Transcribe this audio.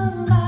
love.